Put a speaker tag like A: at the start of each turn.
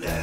A: Yeah.